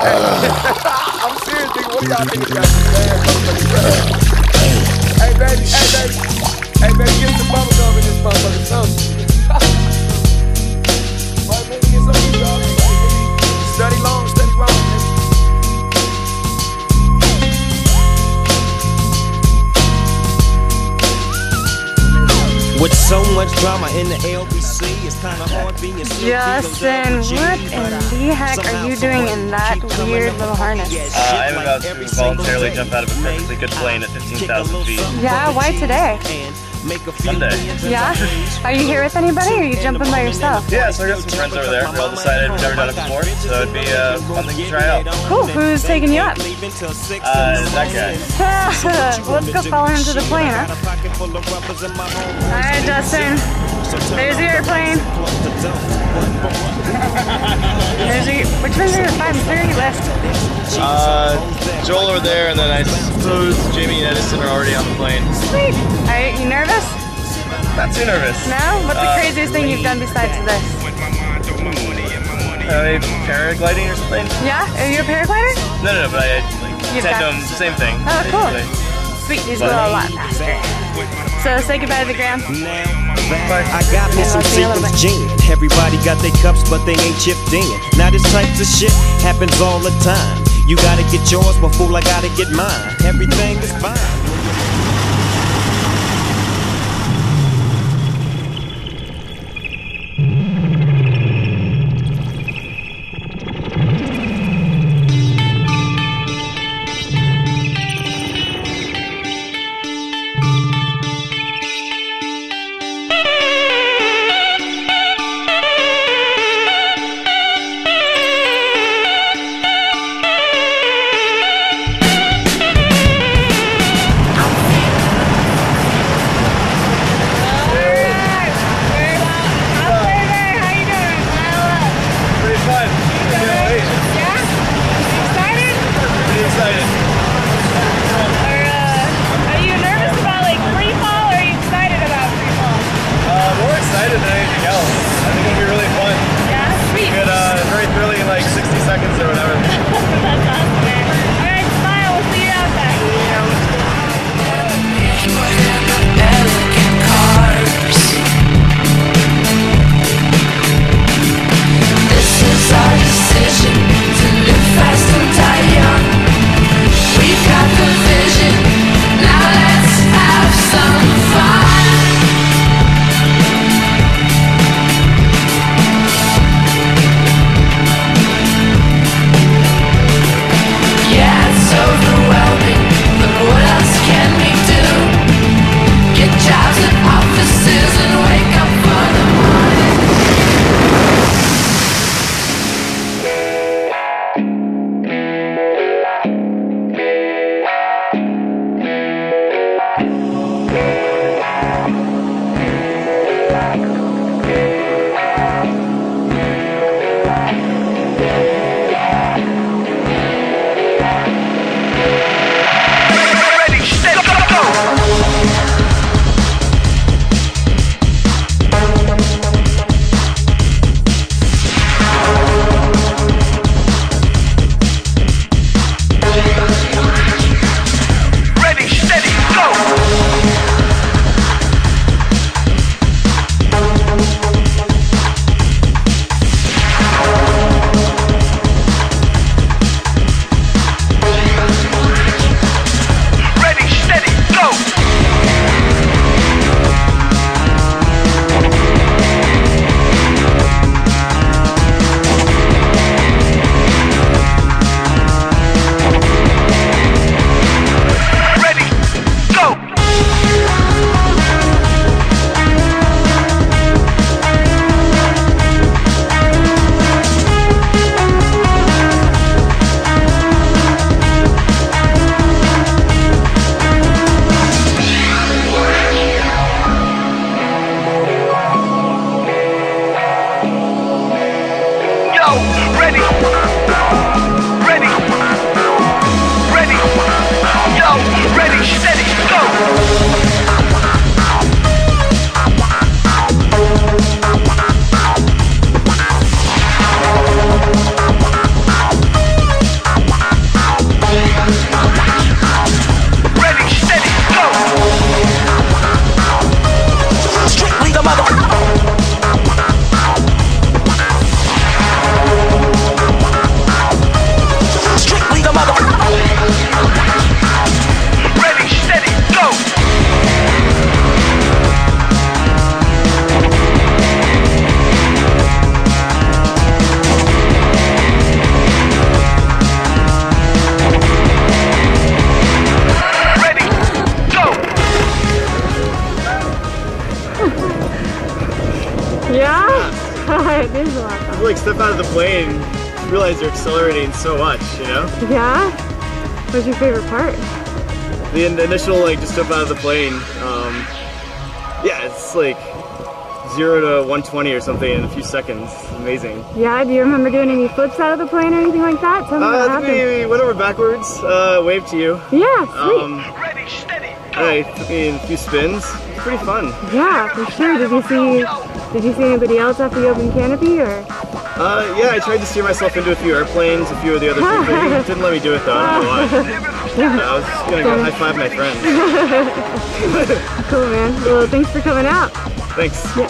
I'm serious, nigga. What y'all niggas got to say? Hey, baby, hey, baby. Hey, baby, get some bubble gum in this motherfucker. Something. drama in the LBC, it's kinda hard being Snoop Justin, what in the heck are you doing in that weird little harness? Uh, I'm about to voluntarily jump out of a perfectly good plane at 15,000 feet. Yeah, why today? Sunday. Yeah? Are you here with anybody or are you jumping by yourself? Yeah, so I got some friends over there. We all decided we've never done it before, so it'd be a fun thing to try out. Cool, who's taking you up? Uh, that guy. Let's go follow him to the plane, huh? Alright, Justin. There's the airplane. There's your, which one's your five and three left? Uh, Joel over there, and then I suppose Jamie and Edison are already on the plane. Sweet. Are you nervous? Not too nervous. No? What's the Uh, craziest thing you've done besides this? Uh, paragliding or something? Yeah? Are you a paraglider? No, no, no, but I like tandem, same thing. Oh, cool. basically. Sweet, these go a lot faster. So say goodbye to the gram. I got me some Let's see a little Seagram's gin. Everybody got their cups, but they ain't chipped in. Now this type of shit happens all the time. You gotta get yours, but fool, I gotta get mine. Everything is fine. Excited. Yeah. Like step out of the plane, and realize you're accelerating so much, you know? Yeah? What's your favorite part? The, in- initial like just step out of the plane, um, yeah, it's like zero to 120 or something in a few seconds. It's amazing. Yeah, do you remember doing any flips out of the plane or anything like that? Tell Uh, I happened. think we went over backwards, uh, waved to you. Yeah, sweet. Um, I took me in a few spins. It's pretty fun. yeah, for sure. Did you see did you see anybody else after you opened canopy or Uh, yeah, I tried to steer myself into a few airplanes, a few of the other people. They didn't let me do it though. I don't know why. I was just gonna go high five my friends. cool man. Well thanks for coming out. Thanks. Yeah.